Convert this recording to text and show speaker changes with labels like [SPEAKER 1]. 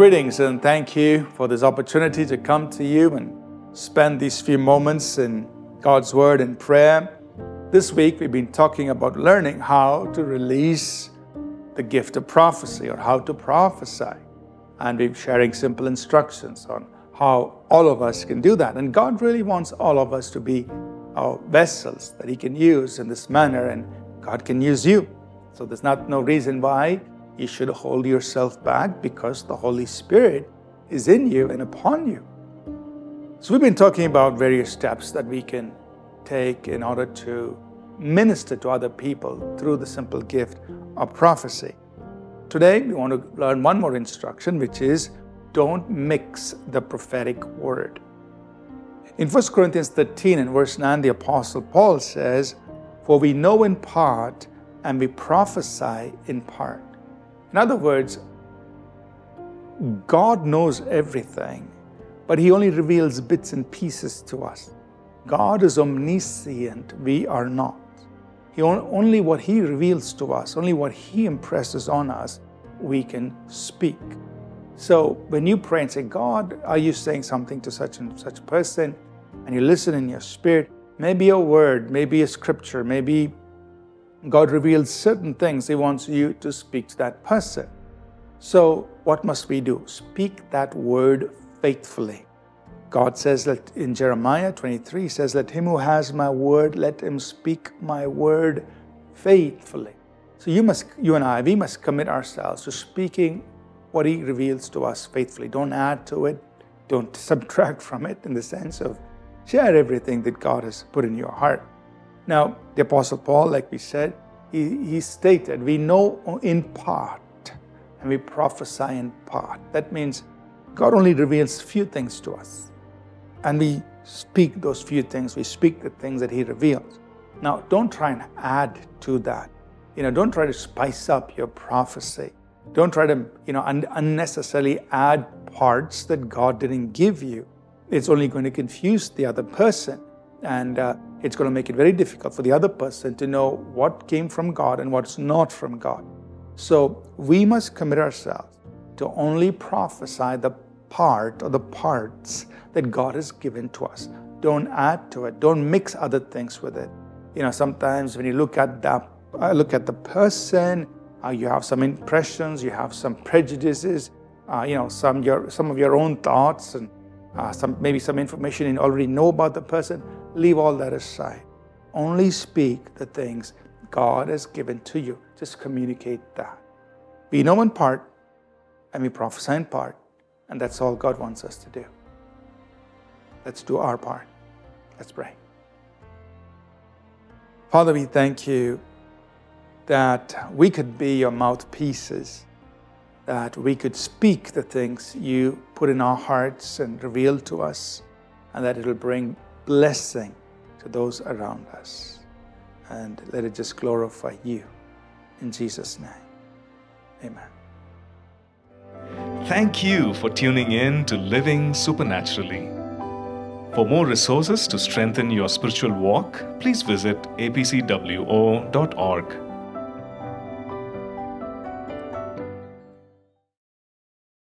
[SPEAKER 1] greetings and thank you for this opportunity to come to you and spend these few moments in God's Word and prayer. This week we've been talking about learning how to release the gift of prophecy or how to prophesy. And we're sharing simple instructions on how all of us can do that. And God really wants all of us to be our vessels that He can use in this manner, and God can use you. So there's not no reason why you should hold yourself back because the Holy Spirit is in you and upon you. So, we've been talking about various steps that we can take in order to minister to other people through the simple gift of prophecy. Today, we want to learn one more instruction, which is don't mix the prophetic word. In 1 Corinthians 13 and verse 9, the Apostle Paul says, For we know in part and we prophesy in part. In other words, God knows everything, but He only reveals bits and pieces to us. God is omniscient, we are not. He only what He reveals to us, only what He impresses on us, we can speak. So when you pray and say, God, are you saying something to such and such person? And you listen in your spirit, maybe a word, maybe a scripture, maybe God reveals certain things He wants you to speak to that person. So, what must we do? Speak that word faithfully. God says that in Jeremiah 23 says, Let him who has my word, let him speak my word faithfully. So you must, you and I, we must commit ourselves to speaking what he reveals to us faithfully. Don't add to it, don't subtract from it in the sense of share everything that God has put in your heart. Now, the Apostle Paul, like we said, he, he stated, we know in part and we prophesy in part. That means God only reveals few things to us. And we speak those few things. We speak the things that He reveals. Now, don't try and add to that. You know, don't try to spice up your prophecy. Don't try to, you know, un- unnecessarily add parts that God didn't give you. It's only going to confuse the other person. And uh, it's going to make it very difficult for the other person to know what came from God and what's not from God. So we must commit ourselves to only prophesy the part or the parts that God has given to us. Don't add to it. Don't mix other things with it. You know, sometimes when you look at the uh, look at the person, uh, you have some impressions, you have some prejudices, uh, you know, some your some of your own thoughts and uh, some maybe some information you already know about the person. Leave all that aside. Only speak the things God has given to you. Just communicate that. We know in part and we prophesy in part, and that's all God wants us to do. Let's do our part. Let's pray. Father, we thank you that we could be your mouthpieces, that we could speak the things you put in our hearts and reveal to us, and that it'll bring blessing to those around us. And let it just glorify you. In Jesus' name, amen.
[SPEAKER 2] Thank you for tuning in to Living Supernaturally. For more resources to strengthen your spiritual walk, please visit apcwo.org.